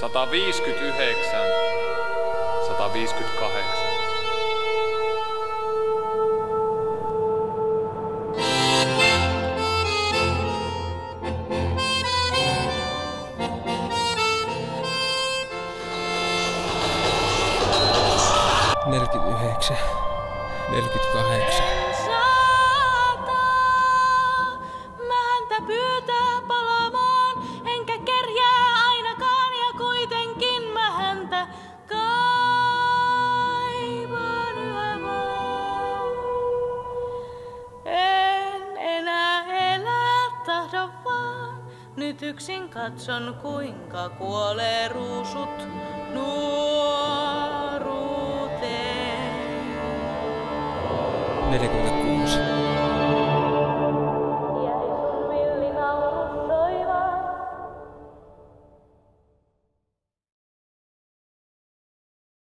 159, 158. Neljäkymmentäyhdeksän, neljäkymmentäkahdeksan, nyt yksin katson kuinka kuolee ruusut nuoruuteen. neljäkymmentäkuusi,